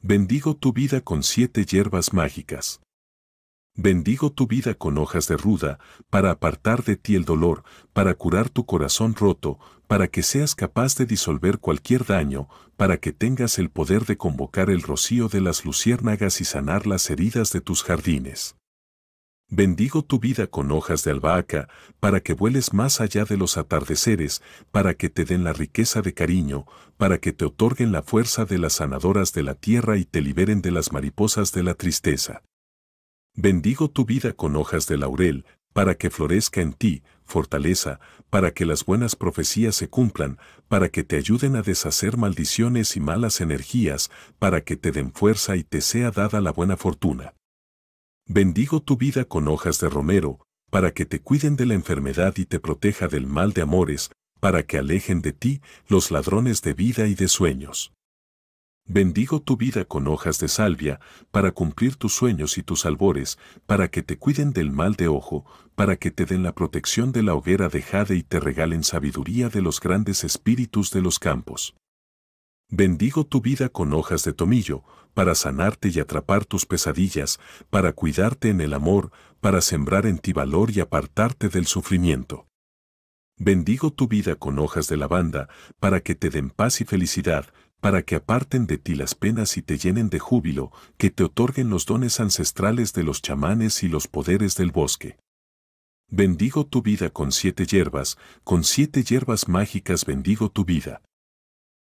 Bendigo tu vida con siete hierbas mágicas. Bendigo tu vida con hojas de ruda, para apartar de ti el dolor, para curar tu corazón roto, para que seas capaz de disolver cualquier daño, para que tengas el poder de convocar el rocío de las luciérnagas y sanar las heridas de tus jardines. Bendigo tu vida con hojas de albahaca, para que vueles más allá de los atardeceres, para que te den la riqueza de cariño, para que te otorguen la fuerza de las sanadoras de la tierra y te liberen de las mariposas de la tristeza. Bendigo tu vida con hojas de laurel, para que florezca en ti, fortaleza, para que las buenas profecías se cumplan, para que te ayuden a deshacer maldiciones y malas energías, para que te den fuerza y te sea dada la buena fortuna. Bendigo tu vida con hojas de romero, para que te cuiden de la enfermedad y te proteja del mal de amores, para que alejen de ti los ladrones de vida y de sueños. Bendigo tu vida con hojas de salvia, para cumplir tus sueños y tus albores, para que te cuiden del mal de ojo, para que te den la protección de la hoguera de jade y te regalen sabiduría de los grandes espíritus de los campos. Bendigo tu vida con hojas de tomillo, para sanarte y atrapar tus pesadillas, para cuidarte en el amor, para sembrar en ti valor y apartarte del sufrimiento. Bendigo tu vida con hojas de lavanda, para que te den paz y felicidad, para que aparten de ti las penas y te llenen de júbilo, que te otorguen los dones ancestrales de los chamanes y los poderes del bosque. Bendigo tu vida con siete hierbas, con siete hierbas mágicas bendigo tu vida.